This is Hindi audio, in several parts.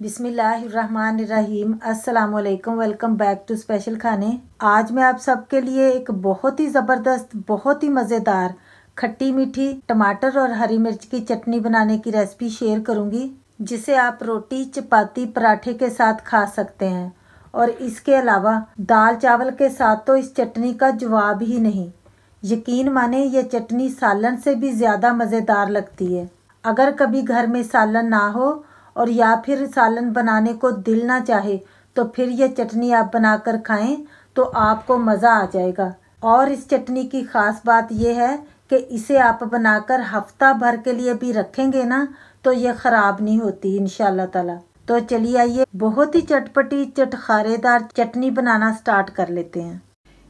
बिस्मिल्लाहिर्रहमानिर्रहीम। अस्सलाम वालेकुम बैक टू स्पेशल खाने। आज मैं आप सबके लिए एक बहुत ही ज़बरदस्त, बहुत ही मज़ेदार खट्टी मीठी टमाटर और हरी मिर्च की चटनी बनाने की रेसिपी शेयर करूँगी, जिसे आप रोटी, चपाती, पराठे के साथ खा सकते हैं। और इसके अलावा दाल चावल के साथ तो इस चटनी का जवाब ही नहीं। यकीन माने, ये चटनी सालन से भी ज़्यादा मज़ेदार लगती है। अगर कभी घर में सालन ना हो और या फिर सालन बनाने को दिल ना चाहे तो फिर ये चटनी आप बनाकर खाएँ तो आपको मज़ा आ जाएगा। और इस चटनी की ख़ास बात यह है कि इसे आप बनाकर हफ़्ता भर के लिए भी रखेंगे ना तो ये ख़राब नहीं होती इन ताला। तो चलिए आइए, बहुत ही चटपटी, चटखारेदार चटनी बनाना स्टार्ट कर लेते हैं।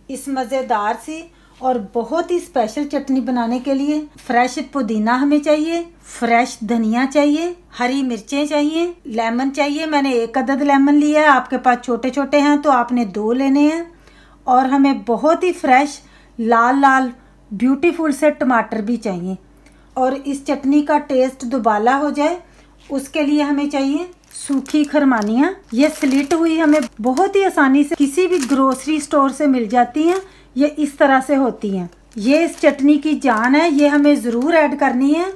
इस मज़ेदार सी और बहुत ही स्पेशल चटनी बनाने के लिए फ्रेश पुदीना हमें चाहिए फ्रेश धनिया चाहिए, हरी मिर्चें चाहिए लेमन चाहिए। मैंने एक अदद लेमन लिया है, आपके पास छोटे छोटे हैं तो आपने दो लेने हैं। और हमें बहुत ही फ्रेश लाल लाल ब्यूटीफुल से टमाटर भी चाहिए। और इस चटनी का टेस्ट दुबाला हो जाए, उसके लिए हमें चाहिए सूखी खरमानियाँ। ये स्लिट हुई हमें बहुत ही आसानी से किसी भी ग्रोसरी स्टोर से मिल जाती हैं। ये इस तरह से होती हैं। ये इस चटनी की जान है, ये हमें ज़रूर ऐड करनी है।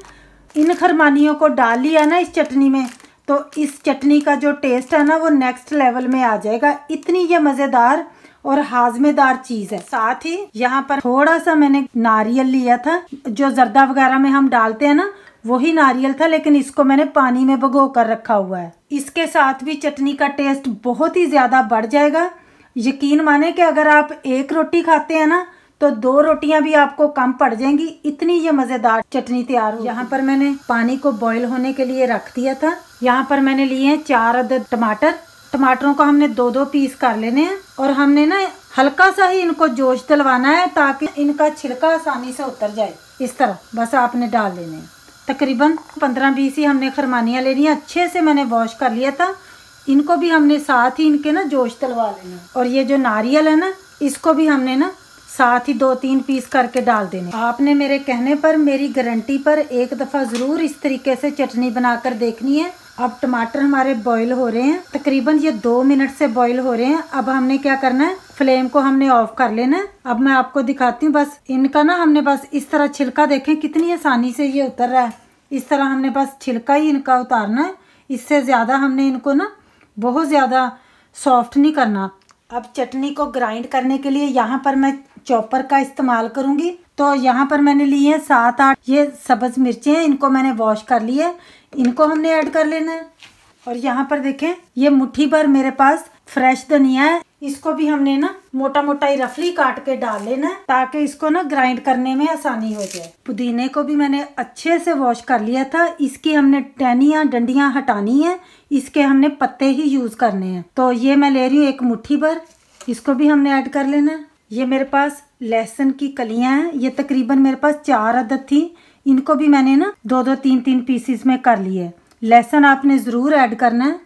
इन खरमानियों को डाल लिया ना इस चटनी में तो इस चटनी का जो टेस्ट है ना, वो नेक्स्ट लेवल में आ जाएगा। इतनी ये मज़ेदार और हाजमेदार चीज़ है। साथ ही यहाँ पर थोड़ा सा मैंने नारियल लिया था, जो जर्दा वगैरह में हम डालते हैं ना, वही नारियल था, लेकिन इसको मैंने पानी में भगो कर रखा हुआ है। इसके साथ भी चटनी का टेस्ट बहुत ही ज़्यादा बढ़ जाएगा। यकीन माने कि अगर आप एक रोटी खाते हैं ना तो दो रोटियाँ भी आपको कम पड़ जाएँगी। इतनी ये मज़ेदार चटनी तैयार हो यहाँ पर मैंने पानी को बॉईल होने के लिए रख दिया था। यहाँ पर मैंने लिए हैं चार अदद टमाटर। टमाटरों को हमने दो दो पीस कर लेने हैं और हमने ना हल्का सा ही इनको जोश दिलवाना है ताकि इनका छिलका आसानी से उतर जाए। इस तरह बस आपने डाल हैं। तकरीबन पंद्रह बीस ही हमने खरमानियाँ लेनी अच्छे से मैंने वॉश कर लिया था। इनको भी हमने साथ ही इनके ना जोश तलवा लेना। और ये जो नारियल है ना, इसको भी हमने ना साथ ही दो तीन पीस करके डाल देने। आपने मेरे कहने पर, मेरी गारंटी पर एक दफ़ा ज़रूर इस तरीके से चटनी बनाकर देखनी है। अब टमाटर हमारे बॉईल हो रहे हैं। तकरीबन ये दो मिनट से बॉईल हो रहे हैं। अब हमने क्या करना है? फ्लेम को हमने ऑफ़ कर लेना है। अब मैं आपको दिखाती हूँ, बस इनका ना हमने बस इस तरह छिलका देखें, कितनी आसानी से ये उतर रहा है। इस तरह हमने बस छिलका ही इनका उतारना है। इससे ज़्यादा हमने इनको ना बहुत ज़्यादा सॉफ्ट नहीं करना। अब चटनी को ग्राइंड करने के लिए यहाँ पर मैं चॉपर का इस्तेमाल करूँगी। तो यहाँ पर मैंने लिए हैं सात, आठ, ये सब्ज मिर्चें हैं इनको मैंने वॉश कर लिए इनको हमने ऐड कर लेना है। और यहाँ पर देखें, ये मुट्ठी भर मेरे पास फ्रेश धनिया है। इसको भी हमने ना मोटा मोटा ही रफली काट के डाल लेना ताकि इसको ना ग्राइंड करने में आसानी हो जाए। पुदीने को भी मैंने अच्छे से वॉश कर लिया था। इसकी हमने टहनिया, डंडियाँ हटानी है। इसके हमने पत्ते ही यूज़ करने हैं। तो ये मैं ले रही हूँ एक मुट्ठी भर। इसको भी हमने ऐड कर लेना ये मेरे पास लहसुन की कलियाँ हैं। ये तकरीबन मेरे पास चार अदद थी। इनको भी मैंने ना दो दो तीन तीन पीसीस में कर लिए। लहसुन आपने ज़रूर ऐड करना है।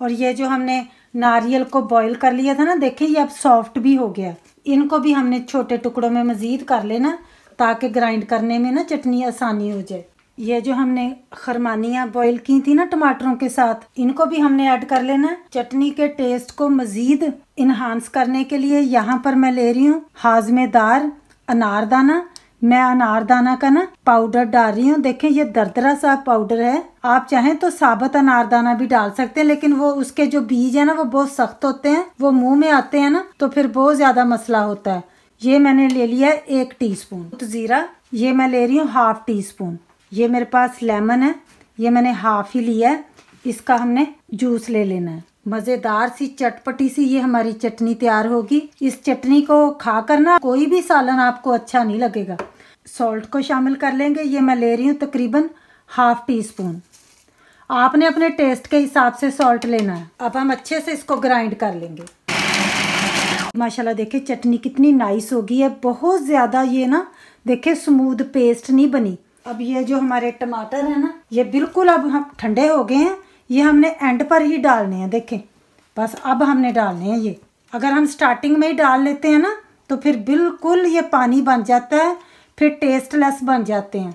और ये जो हमने नारियल को बॉईल कर लिया था ना, देखें, ये अब सॉफ्ट भी हो गया। इनको भी हमने छोटे टुकड़ों में मज़ीद कर लेना, ताकि ग्राइंड करने में ना चटनी आसानी हो जाए। ये जो हमने खरमानियाँ बॉईल की थी ना टमाटरों के साथ, इनको भी हमने ऐड कर लेना। चटनी के टेस्ट को मज़ीद इन्हांस करने के लिए यहाँ पर मैं ले रही हूँ हाजमेदार अनारदाना। मैं अनारदाना का ना पाउडर डाल रही हूँ। देखें, ये दरदरा सा पाउडर है। आप चाहें तो साबुत अनारदाना भी डाल सकते हैं, लेकिन वो उसके जो बीज है ना, वो बहुत सख्त होते हैं। वो मुँह में आते हैं ना तो फिर बहुत ज़्यादा मसला होता है। ये मैंने ले लिया है एक टी स्पून जीरा, ये मैं ले रही हूँ हाफ़ टी स्पून ये मेरे पास लेमन है। ये मैंने हाफ़ ही लिया है। इसका हमने जूस ले लेना है। मज़ेदार सी चटपटी सी ये हमारी चटनी तैयार होगी। इस चटनी को खाकर ना कोई भी सालन आपको अच्छा नहीं लगेगा। सॉल्ट को शामिल कर लेंगे। ये मैं ले रही हूँ तकरीबन हाफ़ टी स्पून आपने अपने टेस्ट के हिसाब से सॉल्ट लेना है। अब हम अच्छे से इसको ग्राइंड कर लेंगे। माशाल्लाह देखिए, चटनी कितनी नाइस होगी। है बहुत ज़्यादा ये ना देखे स्मूद पेस्ट नहीं बनी। अब ये जो हमारे टमाटर है ना, ये बिल्कुल अब हम ठंडे हो गए हैं। ये हमने एंड पर ही डालने हैं, देखें। बस अब हमने डालने हैं ये। अगर हम स्टार्टिंग में ही डाल लेते हैं ना तो फिर बिल्कुल ये पानी बन जाता है, फिर टेस्टलेस बन जाते हैं।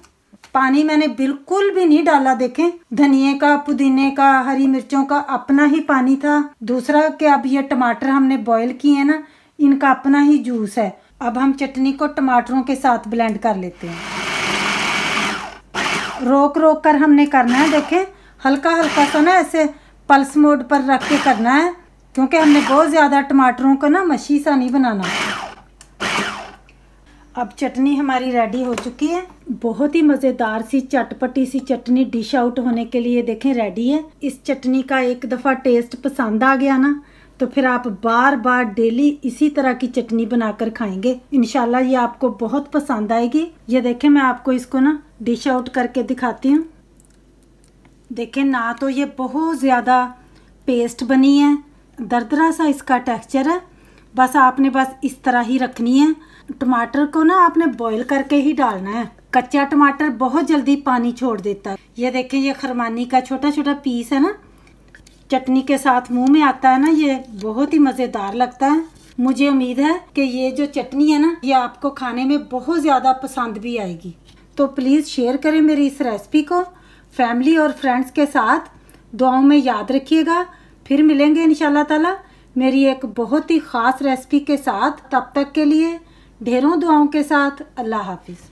पानी मैंने बिल्कुल भी नहीं डाला, देखें। धनिए का, पुदीने का, हरी मिर्चों का अपना ही पानी था। दूसरा कि अब ये टमाटर हमने बॉईल किए ना, इनका अपना ही जूस है। अब हम चटनी को टमाटरों के साथ ब्लेंड कर लेते हैं। रोक रोक कर हमने करना है, देखें। हल्का हल्का सा ना ऐसे पल्स मोड पर रख के करना है, क्योंकि हमने बहुत ज़्यादा टमाटरों को ना मछी सा नहीं बनाना। अब चटनी हमारी रेडी हो चुकी है। बहुत ही मज़ेदार सी चटपटी सी चटनी डिश आउट होने के लिए देखें रेडी है। इस चटनी का एक दफ़ा टेस्ट पसंद आ गया ना तो फिर आप बार बार डेली इसी तरह की चटनी बनाकर खाएँगे। इनशाला ये आपको बहुत पसंद आएगी। ये देखें, मैं आपको इसको ना डिश आउट करके दिखाती हूँ। देखें, ना तो ये बहुत ज़्यादा पेस्ट बनी है, दरदरा सा इसका टेक्सचर है। बस आपने बस इस तरह ही रखनी है। टमाटर को ना आपने बॉईल करके ही डालना है। कच्चा टमाटर बहुत जल्दी पानी छोड़ देता है। ये देखें, ये खरमानी का छोटा छोटा पीस है ना। चटनी के साथ मुँह में आता है ना, ये बहुत ही मज़ेदार लगता है। मुझे उम्मीद है कि ये जो चटनी है ना, ये आपको खाने में बहुत ज़्यादा पसंद भी आएगी। तो प्लीज़ शेयर करें मेरी इस रेसिपी को। फैमिली और फ्रेंड्स के साथ दुआओं में याद रखिएगा। फिर मिलेंगे इन ताला। मेरी एक बहुत ही ख़ास रेसिपी के साथ तब तक के लिए ढेरों दुआओं के साथ अल्लाह हाफिज़।